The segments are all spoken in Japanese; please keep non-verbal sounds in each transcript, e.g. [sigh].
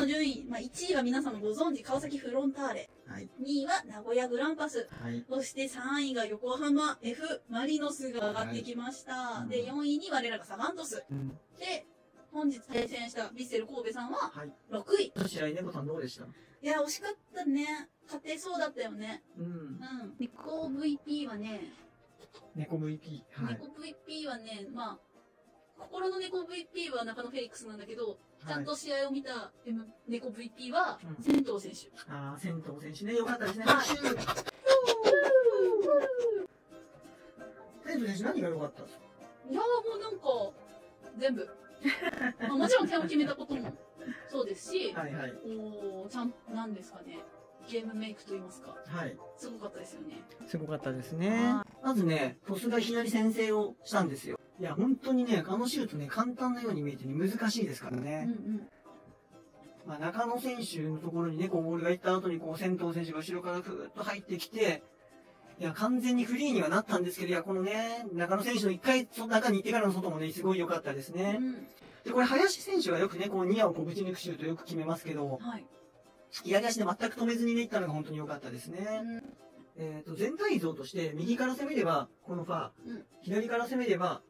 の順位、まあ、1位は皆様ご存知、川崎フロンターレ。はい。2位は名古屋グランパス。はい。そして3位が横浜 F マリノスが上がってきました。はいで、4位に我らがサガントス。うん。で、本日対戦したヴィッセル神戸さんははい。6位。この試合、猫さんどうでした？いや、惜しかったね。勝てそうだったよね。うんう。ん。猫 VP はね、猫 VP。はい。猫 VP はね、まあ、心の猫 VP は中野フェリックスなんだけど、ちゃんと試合を見た M 猫 VP はうん仙東選手。ああ、銭湯選手ね、よかったですね。はい拍手銭湯選手何が良かったんですか？いやーもうなんか、全部。まあもちろん点を決めたこともそうですし、はいはい。おーちゃん、なんですかね、ゲームメイクといいますか、はい。すごかったですよね。すごかったですねは。まずね、トスがいきなり先制をしたんですよ。いや、本当にね、あのシュートね、簡単なように見えてね、難しいですからうんうね。ん。まあ、中野選手のところにね、こう、ボールが行った後に、こう、先頭選手が後ろからふーっと入ってきて、いや、完全にフリーにはなったんですけど、いや、このね、中野選手の一回、その中に行ってからの外もね、すごい良かったですね。うんで、これ、林選手がよくね、こう、ニアをこう、ぶち抜くシュートよく決めますけど、はい。左足で全く止めずにね、行ったのが本当に良かったですうね。んえっ、と、全体像として、右から攻めれば、このファー、うん左から攻めれば、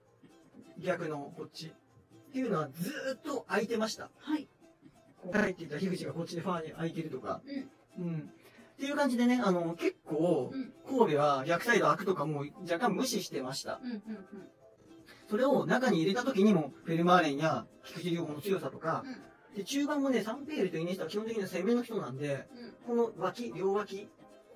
逆のこっち。っていうのはずーっと空いてました。はい。こう入っていた樋口がこっちでファーに空いてるとか。うん。うん。っていう感じでね、あの、結構う、ん。神戸は逆サイド開くとかもう若干無視してました。うん。うん。それを中に入れた時にも、フェルマーレンや菊池涼子の強さとか、うん。で、中盤もね、サンペールとイニエスタは基本的には攻めの人なんで、うん。この脇、両脇、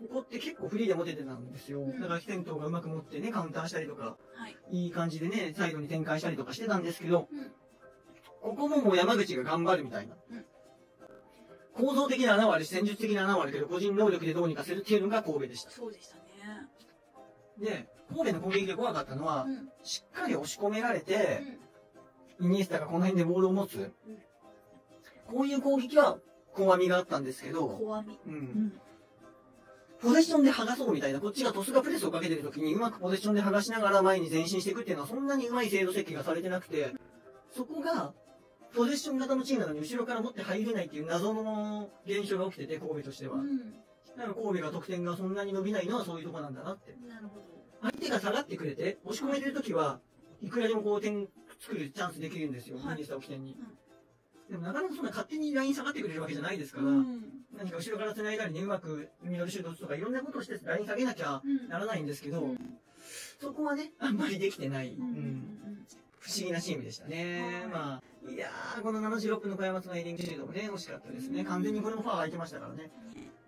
ここって結構フリーで持ててたんですよ。うんだから、戦闘がうまく持ってね、カウンターしたりとか、はい。いい感じでね、サイドに展開したりとかしてたんですけど、うん。ここももう山口が頑張るみたいな。うん構造的な穴はあるし、戦術的な穴はあるけど、個人能力でどうにかするっていうのが神戸でした。そうでしたね。で、神戸の攻撃で怖かったのはう、ん。しっかり押し込められうて、ん。イニエスタがこの辺でボールを持つ。こういう攻撃は、怖みがあったんですけど、怖み。う。うんん。ポゼッションで剥がそうみたいな、こっちがトスがプレスをかけてる時にうまくポゼッションで剥がしながら前に前進していくっていうのはそんなにうまい制度設計がされてなくて、そこが、ポゼッション型のチームなのに後ろから持って入れないっていう謎の現象が起きてて、神戸としては。うん。だから神戸が得点がそんなに伸びないのはそういうとこなんだなって。なるほど。相手が下がってくれて、押し込めてる時はいくらでもこう点作るチャンスできるんですよ、はいミニスタを起点に。でもなかなかそんな勝手にライン下がってくれるわけじゃないですから、うん。何か後ろから繋いだりね、うまくミドルシュート打つとかいろんなことをしてライン下げなきゃうん。ならないんですけど、うんそこはね、あんまりできてない。不思議なチームでしたね。はいまあ、いやー、この76分の小山津のヘディングシュートもね、惜しかったですね。うん完全にこれもファー空いてましたからね。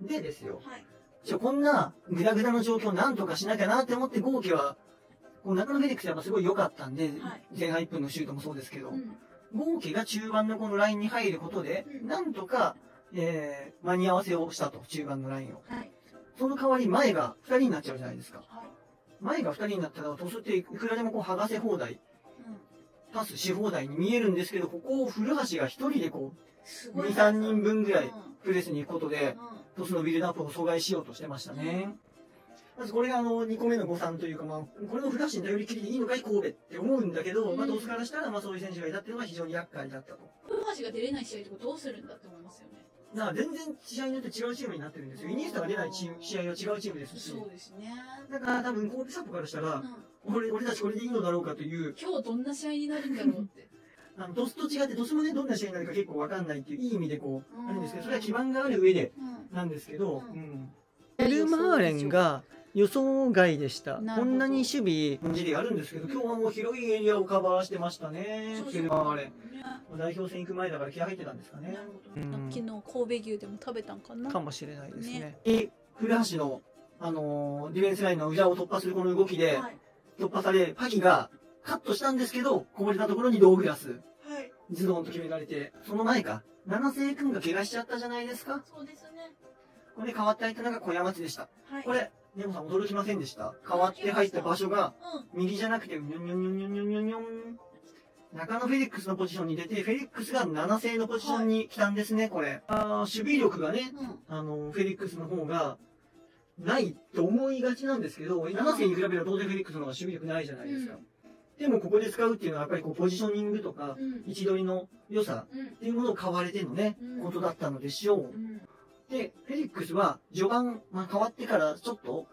でですよ、はい。ちょこんなグダグダの状況をなんとかしなきゃなって思って豪輝は、こう中野フェリックスやっぱすごい良かったんで、はい前半1分のシュートもそうですけど、うん。豪輝が中盤のこのラインに入ることで、うんなんとか、えー、間に合わせをしたと、中盤のラインを。はい。その代わり前が2人になっちゃうじゃないですか。はい。前が2人になったらトスっていくらでもこう剥がせ放題、うん。パスし放題に見えるんですけど、ここを古橋が1人でこう、すごい。2、3人分ぐらいうんプレスに行くことで、うトスのビルドアップを阻害しようとしてましたね。まずこれがあの、2個目の誤算というか、まあ、これのフラッシュに頼りきりでいいのかい神戸って思うんだけど、うんまあ、トスからしたら、まあそういう選手がいたっていうのは非常に厄介だったと。古橋が出れない試合とかどうするんだって思いますよね。だから全然試合によって違うチームになってるんですよ。イニエスタが出ないチーム、試合は違うチームですし。そうですね。だから多分神戸サポからしたらう、ん。俺俺たちこれでいいのだろうかという、今日どんな試合になるんだろうって。あの、ドスと違って、ドスもね、どんな試合になるか結構わかんないっていう、いい意味でこう、うんあるんですけど、それは基盤がある上でうん。なんですけど、うんうん。エルマーレンが予想外でしたこんなに守備、感じでやるんですけど、今日はもう広いエリアをカバーしてましたねそう、エルマーレン。ね代表戦行く前だから気合入ってたんですかねなる。ほど。うん昨日神戸牛でも食べたんかな？かもしれないですね。ねで古橋の、あのーディフェンスラインの裏を突破するこの動きで、はい。突破され、パキがカットしたんですけど、こぼれたところにドーグラス、はい。ズドンと決められて、その前か、七瀬君が怪我しちゃったじゃないですか。そうですね。これ変わったのが小山津でした。はい。これ、ネモさん驚きませんでした変わって入った場所が、うん。右じゃなくて、ニョンニョンニョンニョンニョンニョンニョン。中野フェリックスのポジションに出て、フェリックスが7世のポジションに来たんですね、これ。あー守備力がね、うん。あの、フェリックスの方が、ないと思いがちなんですけど、7世に比べれば当然フェリックスの方が守備力ないじゃないですか。でもここで使うっていうのはやっぱりこうポジショニングとか、うん。位置取りの良さうん。っていうものを買われてのね、うんことだったのでしょう。うん。で、フェリックスは序盤、まあ、変わってからちょっと、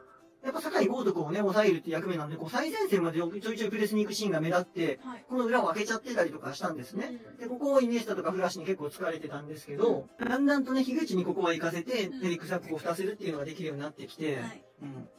やっぱ酒井豪徳をね、抑えるって役目なんで、こう最前線までちょいちょいプレスに行くシーンが目立って、はい。この裏を開けちゃってたりとかしたんですね。で、ここをイニエスタとかフラッシュに結構疲れてたんですけど、だんだんとね、樋口にここは行かせて、うんフェリックスはここを蓋せるっていうのができるようになってきて、はい。うん。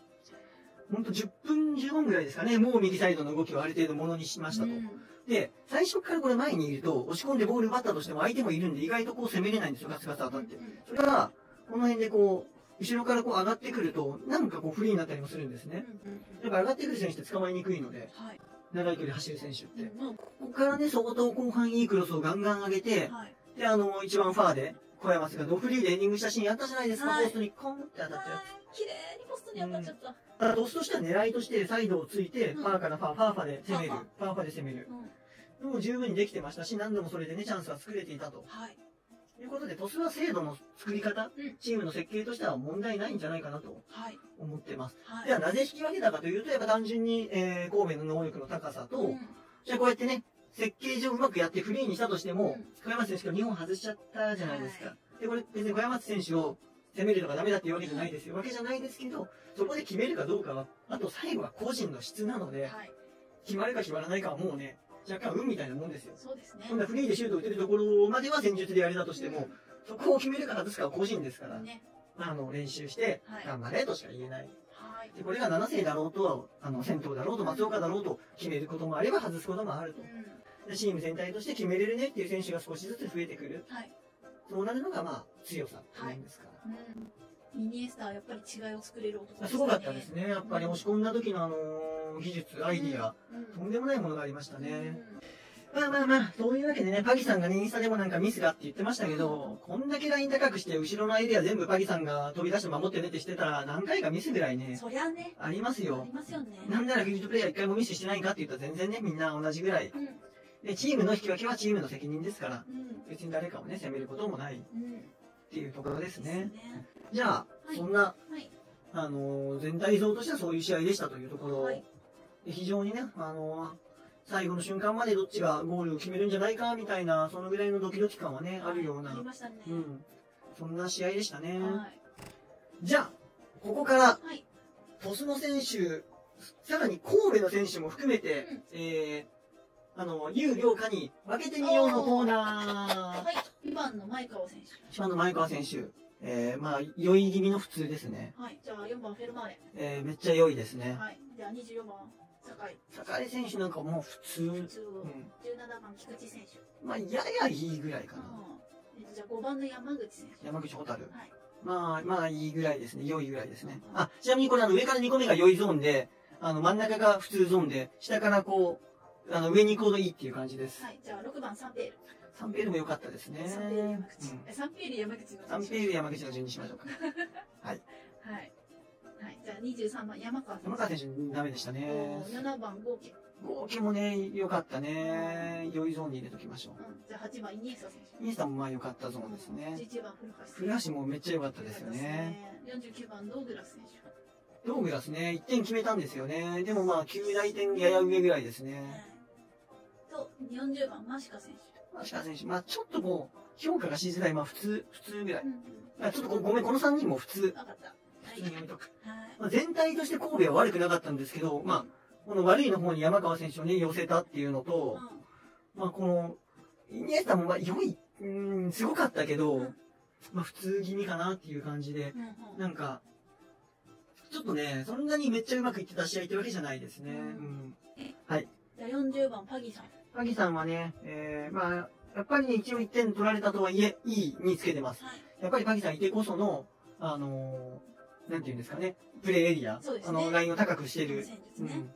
ほんと10分15分ぐらいですかね、もう右サイドの動きをある程度ものにしましたと。うんで、最初からこれ前にいると、押し込んでボール奪ったとしても相手もいるんで、意外とこう攻めれないんですよ、ガツガツ当たって。それが、この辺でこう、後ろからこう上がってくると、なんかこうフリーになったりもするんですね。うんうんやっぱ上がってくる選手って捕まりにくいので、はい。長い距離走る選手って。ここからね、相当後半いいクロスをガンガン上げてあ、はい。で、あの、一番ファーで、小山瀬がドフリーでエンディングしたシーンあったじゃないですか、はいポストにコンって当たったや綺麗にポストに当たっちゃった。つ。ただ、トスとしては狙いとしてサイドをついて、うんファーからファー、ファーファで攻めるファーフ。ファーファで攻める。うん。もう十分にできてましたし、何度もそれでね、チャンスは作れていたと。はい。ということで、トスは精度の作り方、うんチームの設計としては問題ないんじゃないかなとはい。思ってます。はい。では、なぜ引き分けたかというと、やっぱ単純に、えー、神戸の能力の高さと、うんじゃあこうやってね、設計上うまくやってフリーにしたとしても、うん小山選手が2本外しちゃったじゃないですか。はで、これ別に小山選手を攻めるとかダメだっていうわけじゃないですよ。わけじゃないですけど、そこで決めるかどうかは、あと最後は個人の質なので、はい。決まるか決まらないかはもうね、若干運みたいなもんですよ。そうですね。今度はフリーでシュートを打てるところまでは戦術でやれたとしても、そこを決めるか外すかは個人ですから、ね。あの、練習してはい、頑張れとしか言えない。はい。で、これが7世だろうと、あの、戦闘だろうと、松岡だろうと、決めることもあれば外すこともあるとう。ん。でチーム全体として決めれるねっていう選手が少しずつ増えてくる。はい。そうなるのが、まあ、強さなんですから。うん。イニエスタはやっぱり違いを作れる男すごかったですね。やっぱり押し込んだ時のあのー技術、アイディア、うん。とんでもないものがありましたうんね。まあまあまあ、そういうわけでね、パギさんがね、インスタでもなんかミスがって言ってましたけど、こんだけライン高くして、後ろのエリア全部パギさんが飛び出して守ってねってしてたら、何回かミスぐらいね、そりゃね。ありますあより。ますよね。なんならフィールドプレイヤー一回もミスしてないかって言ったら全然ね、みんな同じぐらい。うん。で、チームの引き分けはチームの責任ですから、うん。別に誰かをね、責めることもないっうん。ていうところですね。ね。じゃあ、はいそんな、はい。あのー全体像としてはそういう試合でしたというところ、はいで非常にね、あのー最後の瞬間までどっちがゴールを決めるんじゃないかみたいな、そのぐらいのドキドキ感はね、あるような。うん、そんな試合でしたね。はい。じゃあ、ここから、はい。鳥栖の選手、さらに神戸の選手も含めて、うんえー、あの、有料化に分けてみようのコーナはい。2番の前川選手。ー。島の前川選手、えー、まあ、酔い気味の普通ですね。はい。じゃあ4番フェルマーレ。えー、めっちゃ良いですね。はい。じゃあ24番酒井。選手なんかもう普通。普通を。うん。17番菊池選手。まあ、ややいいぐらいかな。うんえっとじゃあ5番の山口選手。山口蛍。はい。まあ、まあ、いいぐらいですね。良いぐらいですね。あ、ちなみにこれあの、上から2個目が良いゾーンで、あの、真ん中が普通ゾーンで、下からこう、あの、上に行こうといいっていう感じです。はい。じゃあ6番サンペール。サンペールも良かったですね。サンペール山口。うんえサンペール山口のサンペール山口の順にしましょうか。はい。はい。じゃあ23番山川選手。山川選手ダメでしたね。7番合計。合計もね、良かったね。良いゾーンに入れときましょう。うん。じゃあ8番イニエスタ選手。インスタもまあ良かったゾーンですね。11番古橋。古橋もめっちゃ良かったですよね。良かったですね。49番ドーグラス選手。ドーグラスね、1点決めたんですよね。でもまあ、9大点やや上ぐらいですね。と、40番マシカ選手。マシカ選手、まあちょっとこう、評価がしづらい、まあ普通、普通ぐらい。うん。あちょっとこごめん、この3人も普通。わかった。はい。普通に読みとく。はい。まあ、全体として神戸は悪くなかったんですけど、まあ、この悪いの方に山川選手をね、寄せたっていうのと、まあこの、イニエスタもまあ良い、うーん、すごかったけど、まあ普通気味かなっていう感じで、うん。うん。うん。なんか、ちょっとね、そんなにめっちゃうまくいってた試合ってわけじゃないですね。ううんん。じゃあ40番パギさん。パギさんはね、えー、まあ、やっぱりね、一応1点取られたとはいえ、いいにつけてます。はい。やっぱりパギさんいてこその、あのーなんていうんですかね、プレーエリア、ねあの、ラインを高くしてる。戦術ね。うん。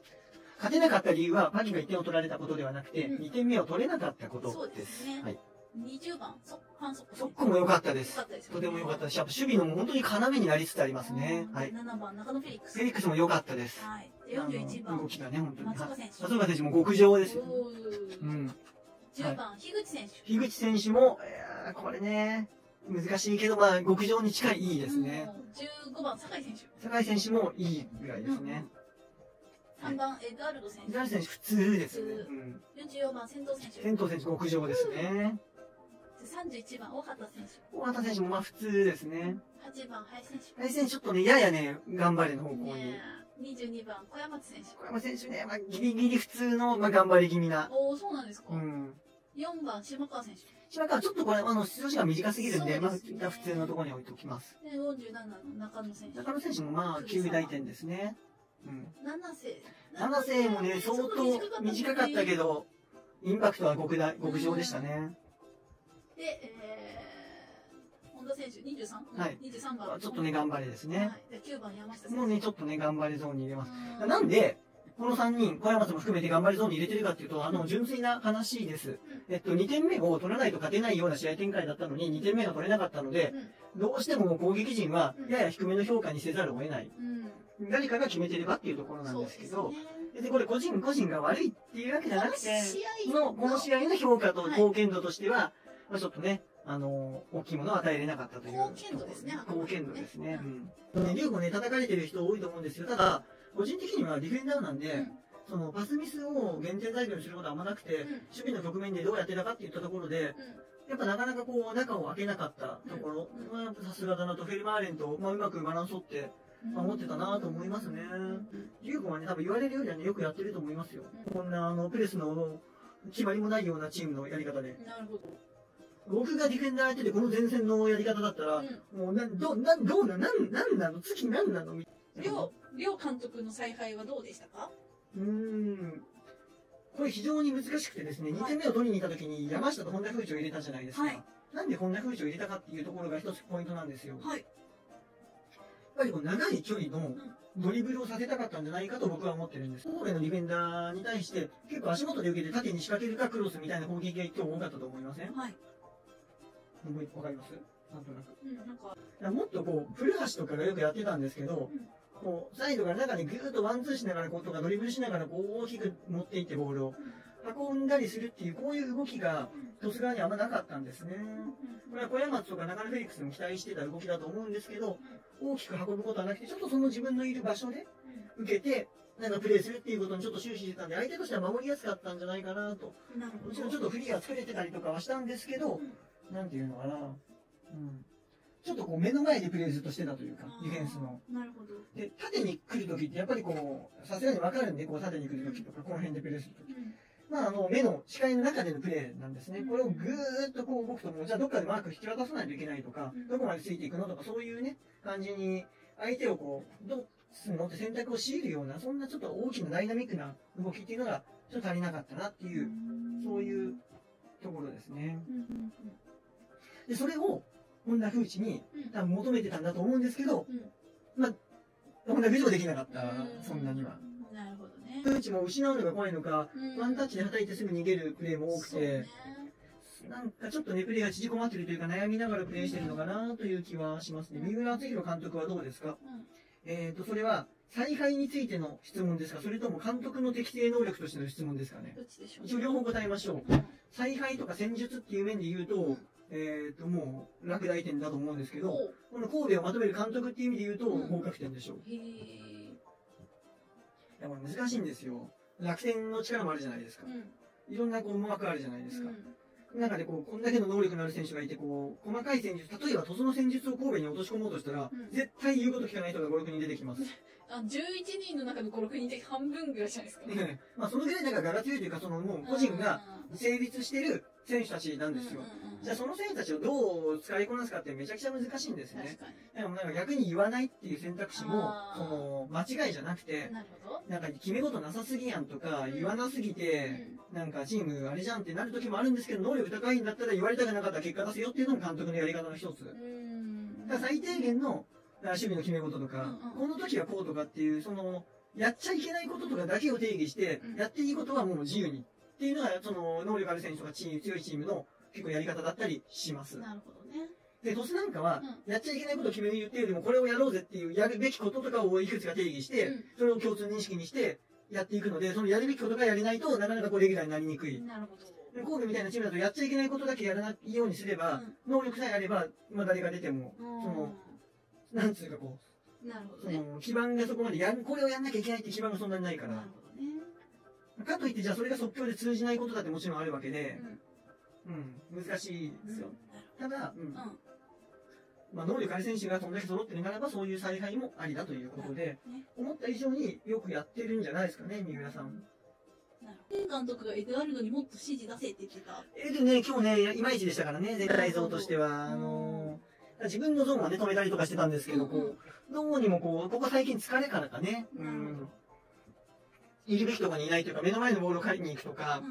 勝てなかった理由は、パギが1点を取られたことではなくて、うん2点目を取れなかったことそうで。ですすねはい。20番、そファンソッコそっこも良かったですですよねとても良かったですし、やっぱ守備の本当に要になりつつありますね。うんはい。7番、中野フェリックス。フェリックスも良かったです。はい。で41番動、きがね、本当に。松岡選手松岡選手も極上ですよ。うん。10番、樋口選手。樋口選手も、いやーこれね、難しいけど、まあ、極上に近いいいですね。うん。15番、酒井選手。酒井選手もいいぐらいですね。3番、エドアルド選手。左選手普通ですね。普通うん。44番、戦闘選手。戦闘選手極上ですね。31番、大畑選手。大畑選手もまあ普通ですね。8番、林選手。林選手ちょっとね、ややね、頑張れの方向に。ねえ22番、小山選手。小山選手ね、まあ、ギリギリ普通の、まあ、頑張り気味な。おお、そうなんですか。うん。4番、島川選手。島川ちょっとこれ、あの、出場時間短すぎるんで、ですね普通のところに置いておきます。で、47の中野選手。中野選手もまあ、9大点ですね。うん。七瀬。七世もね、相当短かったけど。ど、インパクトは極大、極上でしたね。で、えー、本田選手、23。はい23番。ちょっとね、頑張れですね。はい。で、9番、山下選手。もうね、ちょっとね、頑張れゾーンに入れます。うんなんで、この3人、小山さんも含めて頑張りゾーンに入れてるかっていうと、あの、純粋な話です。えっと、2点目を取らないと勝てないような試合展開だったのに、2点目が取れなかったので、どうしても攻撃陣はやや低めの評価にせざるを得ない。誰かが決めてればっていうところなんですけど、ねで、これ個人個人が悪いっていうわけじゃなくて、この試合の、この試合の評価と貢献度としては、まあちょっとね、あの大きいものを与えれなかったという。貢献度ですね貢献度ですね。ううん。ね、龍もね、叩かれてる人多いと思うんですよ。ただ、個人的にはディフェンダーなんで、うんそのパスミスを減点材料にすることはあんまなくて、うん守備の局面でどうやってたかっていったところで、やっぱなかなかこう、中を開けなかったところ、うんさすがだなと、フェルマーレンと、まあ、うまくバランス取って、うんまあ持ってたなと思いますねうん龍子はね、多分言われるよりはね、よくやってると思いますよ。こんな、あの、プレスの、決まりもないようなチームのやり方で。なるほど。僕がディフェンダーやってて、この前線のやり方だったら、うんもう、なん、ど、なん、どうな、なん、なんなの？月なんなの？みたいな両、両監督の采配はどうでしたか？うーん。これ非常に難しくてですね、2はい点目を取りに行った時に山下と本田風長を入れたじゃないですか。はいなんで本田風長を入れたかっていうところが一つポイントなんですよ。やっはい。ぱりこう長い距離のドリブルをさせたかったんじゃないかと僕は思ってるんです。神戸のディフェンダーに対して結構足元で受けて縦に仕掛けるかクロスみたいな攻撃が今日多かったと思いません？はい。覚えわかります？なんとなく。うん、なんか、もっとこう、古橋とかがよくやってたんですけど、うんこう、サイドから中にぐーっとワンツーしながらこうとかドリブルしながらこう大きく持っていってボールを運んだりするっていう、こういう動きが鳥栖側にはあんまなかったんですね。これは小山とか中野フェリックスも期待してた動きだと思うんですけど、大きく運ぶことはなくて、ちょっとその自分のいる場所で受けて、なんかプレーするっていうことにちょっと終始してたんで、相手としては守りやすかったんじゃないかなと。なるほど。もちろんちょっとフリーが作れてたりとかはしたんですけど、なんていうのかな。うん。ちょっとこう目の前でプレーずっとしてたというか、ディフェンスの。なるほど。で、縦に来るときってやっぱりこう、さすがにわかるんで、こう縦に来るときとか、この辺でプレーするとき。まあ、あの、目の視界の中でのプレーなんですね。これをぐーっとこう動くともう、じゃあどっかでマーク引き渡さないといけないとかうん、どこまでついていくのとか、そういうね、感じに、相手をこう、どうするのって選択を強いるような、そんなちょっと大きなダイナミックな動きっていうのが、ちょっと足りなかったなっていう、そういうところですね。で、それを、本田風知にうん。多分求めてたんだと思うんですけど、うん。本田風知もできなかったうん、そんなには。なるほどね。風知も失うのが怖いのか、うん。ワンタッチで叩いてすぐ逃げるプレーも多くてなんかちょっとね、プレーが縮こまってるというか悩みながらプレーしてるのかなという気はしますね。三浦敦弘監督はどうですか？うん。えーと、それは、采配についての質問ですか？それとも監督の適正能力としての質問ですかね？一応両方答えましょう。うん。采配とか戦術っていう面で言うと、えーと、もう、落第点だと思うんですけど、おこの神戸をまとめる監督っていう意味で言うと、うん合格点でしょう。へーいや、これ難しいんですよ。楽天の力もあるじゃないですか。うんいろんなこう思惑あるじゃないですか。うん中でこう、こんだけの能力のある選手がいて、こう、細かい戦術、例えば、鳥栖の戦術を神戸に落とし込もうとしたら、うん絶対言うこと聞かない人が5、6人出てきます。あ11人の中の5、6人で半分ぐらいじゃないですか。ねまあ、そのぐらいなんか柄強いというか、そのもう個人が成立してる選手たちなんですよ。じゃあその選手たちをどう使いこなすかってめちゃくちゃ難しいんですね。でもなんか逆に言わないっていう選択肢もその、間違いじゃなくてに。、なんか決め事なさすぎやんとか、うん言わなすぎど。て、なんかチームあれじゃんってなる時もあるんですけど、能力高いんだったら言われたくなかったら結果出せよっていうのも監督のやり方の一つ。うん。だから最低限の守備の決め事とか、この時はこうとかっていう、その、やっちゃいけないこととかだけを定義して、うんやっていいことはもう自由に。っていうのが、その、能力ある選手とかチーム、強いチームの結構やり方だったりします。なるほどね。で、トスなんかは、うやっちゃいけないことを決めるっていうよりも、これをやろうぜっていう、やるべきこととかをいくつか定義して、うんそれを共通認識にして、やっていくので、そのやるべきことがやれないとなかなかこうレギュラーになりにくい。なるほど。で神戸みたいなチームだと、やっちゃいけないことだけやらないようにすれば、能力さえあれば、まあ誰が出ても、うんそのなんつうかこう、なるほそどね。の基盤がそこまでやん、これをやんなきゃいけないって基盤がそんなにないからなる。ほどね。かといって、じゃあそれが即興で通じないことだってもちろんあるわけうで、ん。うん、難しいですよ。ただ、うんうん。まあ、能力ある選手がそんだけ揃ってるならば、そういう采配もありだということで、ね思った以上によくやってるんじゃないですかね、三浦さん。なるほど。監督がエドワルドにもっと指示出せって言ってた。えでね、今日ね、いまいちでしたからね、全体像としては。あのー自分のゾーンはね、止めたりとかしてたんですけど、こう、どうにもこう、ここ最近疲れからかね、うん。いるべきとこにいないというか、目の前のボールを借りに行くとか。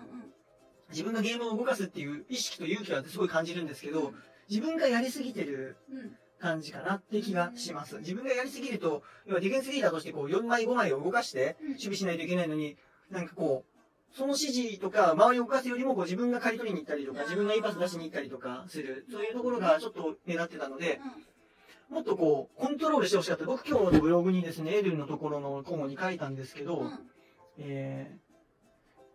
自分がゲームを動かすっていう意識と勇気はすごい感じるんですけど、自分がやりすぎてるうん。感じかなって気がします。自分がやりすぎると、要はディフェンスリーダーとしてこう4枚5枚を動かしてうん守備しないといけないのに、なんかこう、その指示とか周りを動かすよりもこう自分が刈り取りに行ったりとか、自分がいいパス出しに行ったりとかする、そういうところがちょっと目立ってたので、もっとこう、コントロールしてほしかった。僕今日のブログにですね、エルのところの項に書いたんですけど。え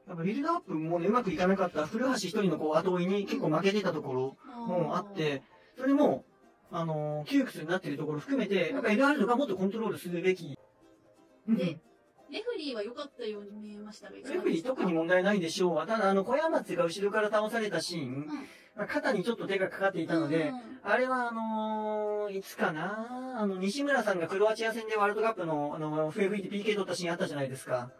ー、やっぱビルドアップもね、うまくいかなかった古橋一人のこう後追いに結構負けてたところもあって、それも、あのー窮屈になってるところ含めて、やっぱエルアルドがもっとコントロールするべき。うん。でレフリーは良かったように見えましたが、レフリー特に問題ないでしょう。ただ、あの、小山松が後ろから倒されたシーン、うん。まあ肩にちょっと手がかかっていたので、うん。あれはあのーいつかな？あの、西村さんがクロアチア戦でワールドカップの、あの、笛吹いて PK 取ったシーンあったじゃないですか。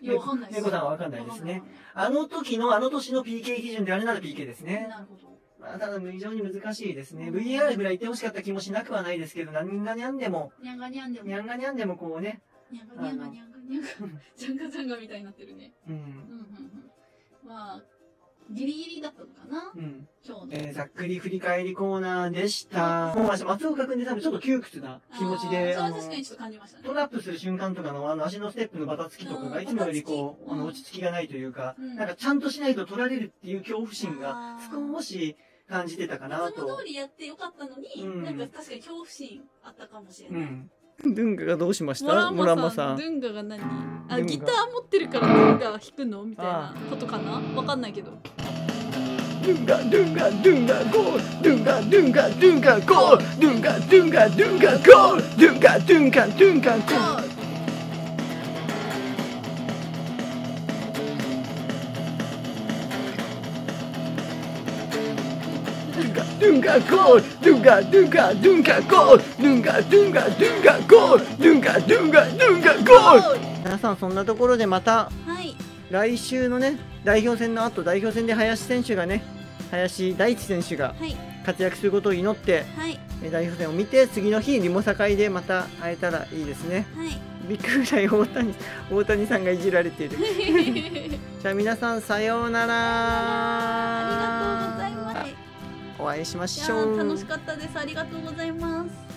い [laughs] や、わかんないです。猫さんはわかんないですね。あの時の、あの年の PK 基準であれなら PK ですね。なるほど。まあ、ただ非常に難しいですね。VAR ぐらい言ってほしかった気もしなくはないですけど、何がにゃんでも、にゃんがにゃんでも。にゃんがにゃんでもこうね、にゃんがにゃんがにゃんがにゃんが。じゃんがじゃんがみたいになってるね。うん、うんうんうん。まあ、ギリギリだったのかな？うん。今日の。えー、ざっくり振り返りコーナーでした。もう松岡君で多分ちょっと窮屈な気持ちで、あ確かにちょっと感じましたねト。ラップする瞬間とかのあの足のステップのバタつきとかうんがいつもよりこう、あの落ち着きがないというか、うんなんかちゃんとしないと取られるっていう恐怖心が少し感じてたかいなとつも通。りやってよかったのに、うんなんか確かに恐怖心あったかもしれない。うん。ドゥンガがどうしましモランマさん、ドゥンガが何？あ、ギター持ってるからドゥンガ弾くの？みたいなことかな？わかんないけど。ドゥンガ、ドゥンガ、ドゥンガ、ゴードゥンガ、ドゥンガ、ドゥンガ、ゴードゥンガ、ドゥンガ、ドゥンガ、ゴードゥンガ、ドゥンガ、ドゥンガ、ゴーンガ、ドゥンガ、ゴードゥンガ、ドゥンガ、ドゥンガ、ゴードゥンガ、ドゥンガ、ドゥンガ、ゴードゥンガ、ドゥンガ、ドゥンガ、ゴー皆さんそんなところでまたはい。来週のね代表戦の後代表戦で林選手がね林大地選手がはい。活躍することを祈ってはい。え代表戦を見て次の日リモサ会でまた会えたらいいですねはい。びっくり大谷大谷さんがいじられている [laughs] じゃあ皆さんさようならお会いしましょう楽しかったです。ありがとうございます。